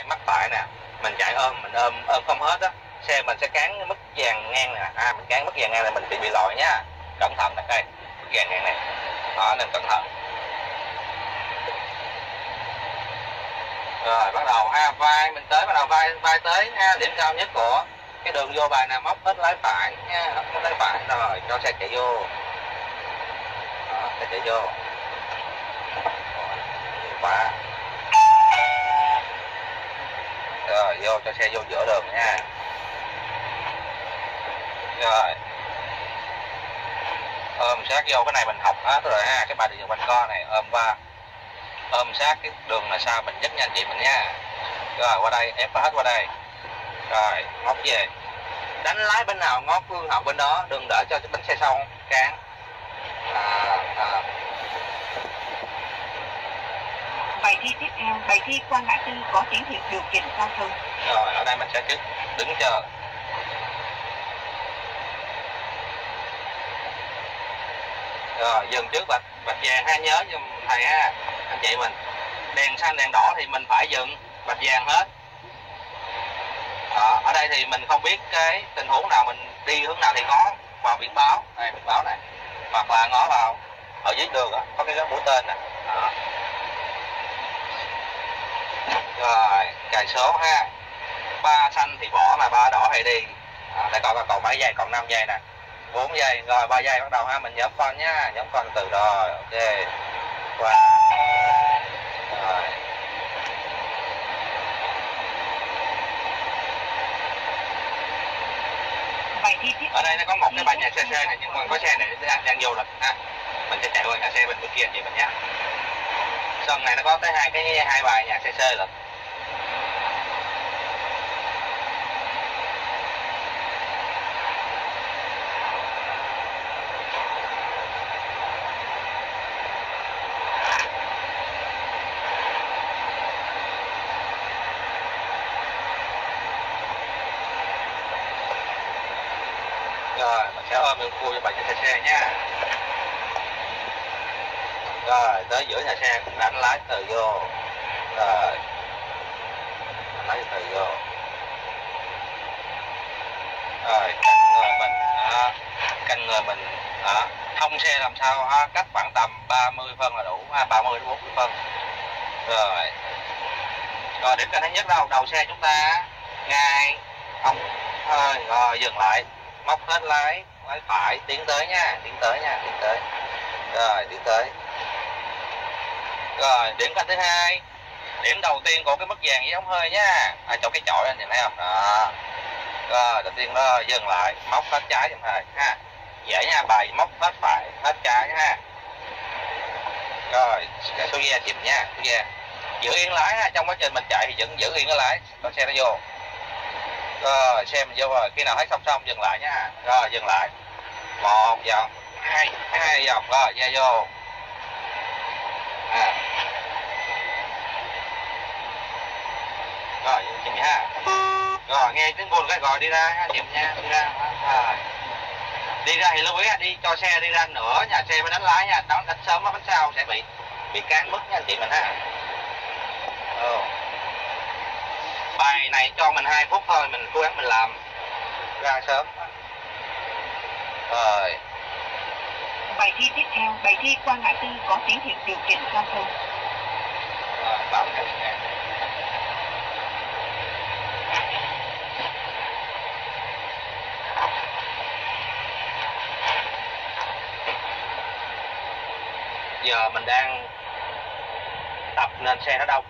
này mắc phải nè. Mình chạy ôm mình ôm ôm không hết á. Xe mình sẽ cán cái mức vàng ngang nè. À mình cán mức vàng ngang là mình bị bị lòi nha. Cẩn thận nè đây mức vàng ngang này. Đó nên cẩn thận. Rồi bắt đầu ha vai mình tới bắt đầu vai vai tới ha điểm cao nhất của cái đường vô bài nè móc hết lái phải nha móc hết lái phải. Rồi cho xe chạy vô. Đó, xe chạy vô. Quá rồi vô cho xe vô giữa đường nha. Rồi. Ôm sát vô cái này mình học hết rồi ha cái bài đường quanh co này ôm qua. Ôm sát cái đường là sao mình nhấc nhanh chị mình nha. Rồi qua đây ép hết qua đây. Rồi ngóc về. Đánh lái bên nào ngót phương hậu bên đó đừng để cho cái bánh xe sau cán. À, à. Bài thi tiếp theo, bài thi qua ngã tư có tín hiệu điều khiển giao thông. rồi ở đây mình sẽ cứ đứng chờ. Rồi dừng trước bạch bạch vàng ha nhớ giùm thầy ha anh chị mình. Đèn xanh đèn đỏ thì mình phải dừng bạch vàng hết. Đó, ở đây thì mình không biết cái tình huống nào mình đi hướng nào thì có vào biển báo. Này biển báo này. Hoặc là ngó vào ở dưới đường đó có cái mũi tên nè rồi cài số ha. Ba xanh thì bỏ mà ba đỏ thì đi. À, để coi coi còn mấy giây còn 5 giây nè. 4 giây rồi 3 giây bắt đầu ha mình nhóm con nhá nhóm con từ rồi ok. Qua. Rồi. Ở đây nó có một cái bài nhà xe xe này nhưng mà có xe này đang đang vô rồi ha. Mình sẽ chạy qua nhà xe bên kia chị mình nhá. Sân này nó có tới hai cái hai bài nhà xe xe rồi rồi mình sẽ ôm bên cua cho bạn trên xe nha. Rồi tới giữa nhà xe cũng đánh lái từ vô. Rồi đánh lái từ vô. Rồi canh người mình à, canh người mình à, thông xe làm sao à, cách khoảng tầm 30 phân là đủ à, 30 đến 40 phân. Rồi. Rồi điểm cần thứ nhất đâu? Đầu xe chúng ta ngay không hơi rồi dừng lại móc hết lái lái phải tiến tới nha tiến tới nha tiến tới. Rồi tiến tới. Rồi điểm canh thứ hai. Điểm đầu tiên của cái mức vàng với ống hơi nha, à, chỗ cái chổi anh nhìn thấy không? Đó. Rồi đầu tiên nó dừng lại móc hết trái dùm thầy ha. Dễ nha bài móc hết phải hết trái ha. Rồi số ghe chìm nha số ghe. Giữ yên lái ha trong quá trình mình chạy thì vẫn giữ yên cái lái có xe nó vô rồi, xem vô rồi. Khi nào thấy xong xong dừng lại nha. Rồi, dừng lại. Một vòng hai hai vòng rồi ra vô. À. rồi chìm ha. Rồi, nghe tiếng buồn cái gọi đi ra, ha chìm nha, đi ra rồi. Đi ra thì lưu ý đi cho xe đi ra nữa, nhà xe mới đánh lái nha đó đánh sớm á, bánh sau sẽ bị bị cán mất nha, anh chị mình, ha ừ. bài này cho mình 2 phút thôi mình cố gắng mình làm ra sớm rồi Bài thi tiếp theo, bài thi qua ngã tư có tín hiệu điều khiển giao thông. rồi bấm cái này. giờ mình đang tập nên xe nó đông